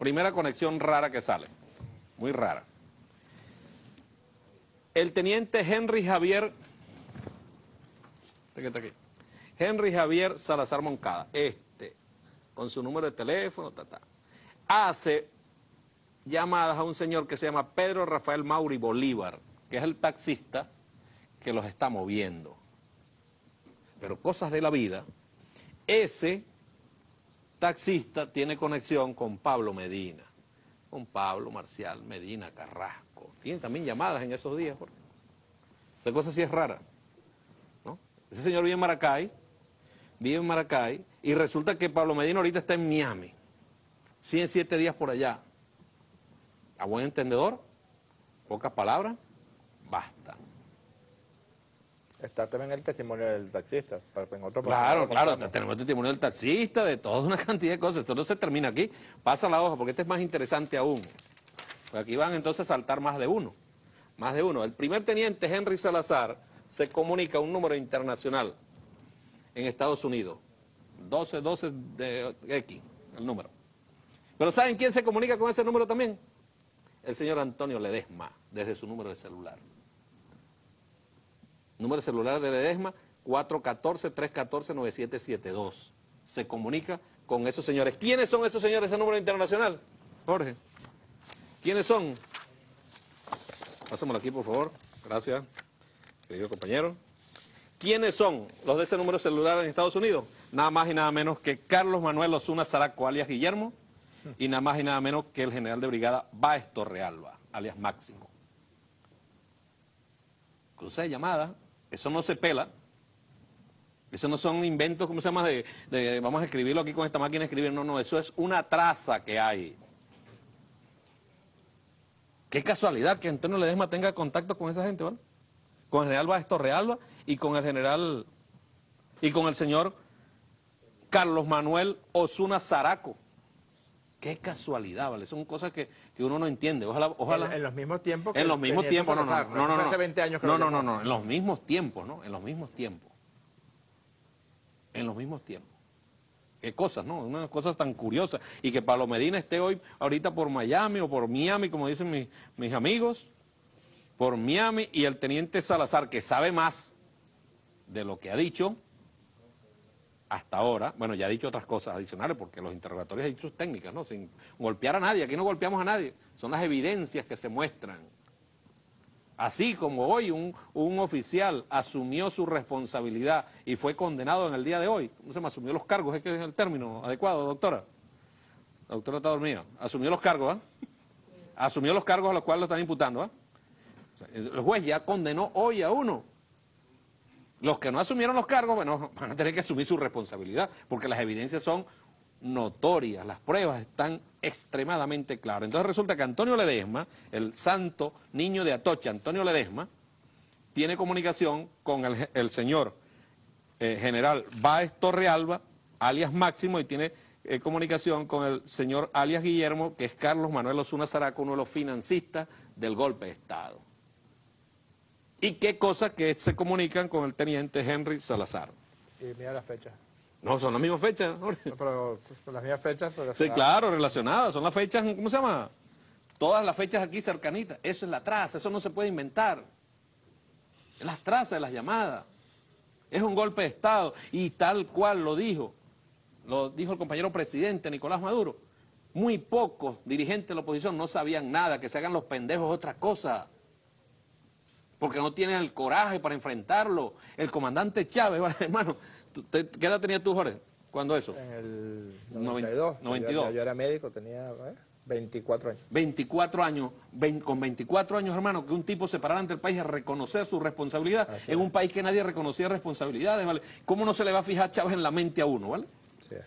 Primera conexión rara que sale, muy rara. El teniente Henry Javier, este aquí, Henry Javier Salazar Moncada, este, con su número de teléfono, ta, ta, hace llamadas a un señor que se llama Pedro Rafael Mauri Bolívar, que es el taxista que los está moviendo. Pero cosas de la vida, ese taxista tiene conexión con Pablo Medina, con Pablo Marcial Medina Carrasco. Tiene también llamadas en esos días. Porque esa cosa sí es rara. ¿no? Ese señor vive en Maracay, vive en Maracay, y resulta que Pablo Medina ahorita está en Miami. 107 días por allá. A buen entendedor, pocas palabras, basta. Está también el testimonio del taxista. En otro claro, claro, tenemos el testimonio del taxista, de toda una cantidad de cosas. Esto no se termina aquí. Pasa la hoja, porque este es más interesante aún. Pues aquí van entonces a saltar más de uno. Más de uno. El primer teniente Henry Salazar se comunica un número internacional en Estados Unidos. 12, 12 de X, el número. Pero ¿saben quién se comunica con ese número también? El señor Antonio Ledesma, desde su número de celular. Número celular de Ledesma, 414-314-9772. Se comunica con esos señores. ¿Quiénes son esos señores, ese número internacional? Jorge. ¿Quiénes son? Pásamelo aquí, por favor. Gracias, querido compañero. ¿Quiénes son los de ese número celular en Estados Unidos? Nada más y nada menos que Carlos Manuel Osuna Zaraco, alias Guillermo, y nada más y nada menos que el general de brigada Baez Torrealba, alias Máximo. Cruza de llamada, eso no se pela. Eso no son inventos, ¿cómo se llama? De, vamos a escribirlo aquí con esta máquina de escribir. No, no, eso es una traza que hay. Qué casualidad que Antonio Ledesma tenga contacto con esa gente, ¿vale? Con el general Baesto Realba y con el general y con el señor Carlos Manuel Osuna Zaraco. Qué casualidad, ¿vale? Son cosas que, uno no entiende. Ojalá, ojalá. En, los mismos tiempos que En los mismos tiempos, no, no, no, no, Hace 20 años que no, no, no, no, en los mismos tiempos, ¿no? En los mismos tiempos. En los mismos tiempos. Qué cosas, ¿no? Unas cosas tan curiosas. Y que Pablo Medina esté hoy, ahorita por Miami o por Miami, como dicen mis, mis amigos, por Miami, y el teniente Salazar, que sabe más de lo que ha dicho, hasta ahora, bueno, ya he dicho otras cosas adicionales, porque los interrogatorios hay sus técnicas, ¿no? Sin golpear a nadie, aquí no golpeamos a nadie, son las evidencias que se muestran. Así como hoy un, oficial asumió su responsabilidad y fue condenado en el día de hoy, ¿cómo se llama? Asumió los cargos, es que es el término adecuado, doctora. Doctora está dormida. Asumió los cargos, ¿ah? Asumió los cargos a los cuales lo están imputando, ¿ah? El juez ya condenó hoy a uno los que no asumieron los cargos, bueno, van a tener que asumir su responsabilidad, porque las evidencias son notorias, las pruebas están extremadamente claras. Entonces resulta que Antonio Ledesma, el santo niño de Atocha, Antonio Ledesma, tiene comunicación con el, señor eh, general Báez Torrealba, alias Máximo, y tiene eh, comunicación con el señor alias Guillermo, que es Carlos Manuel Osuna Zaraco, uno de los financistas del golpe de Estado y qué cosas que se comunican con el teniente Henry Salazar. Y mira las fechas. No, son las mismas fechas. pero las mismas fechas relacionadas. Sí, claro, relacionadas. Son las fechas, ¿cómo se llama? Todas las fechas aquí cercanitas. Eso es la traza, eso no se puede inventar. Es las trazas de las llamadas. Es un golpe de Estado. Y tal cual lo dijo, lo dijo el compañero presidente Nicolás Maduro. Muy pocos dirigentes de la oposición no sabían nada, que se hagan los pendejos otra cosa porque no tienen el coraje para enfrentarlo. El comandante Chávez, hermano, ¿qué edad tenías tú, Jorge? ¿Cuándo eso? En el 92. 92. Yo, era médico, tenía 24 años. 24 años, con 24 años, hermano, que un tipo se parara ante el país a reconocer su responsabilidad en un país que nadie reconocía responsabilidades, ¿vale? ¿Cómo no se le va a fijar Chávez en la mente a uno, ¿vale?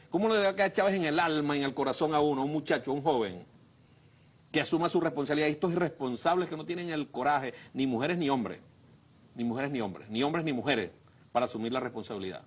¿Cómo no le va a quedar Chávez en el alma, en el corazón a uno, a un muchacho, a un joven? Que asuma su responsabilidad. Estos irresponsables que no tienen el coraje, ni mujeres ni hombres, ni mujeres ni hombres, ni hombres ni mujeres, para asumir la responsabilidad.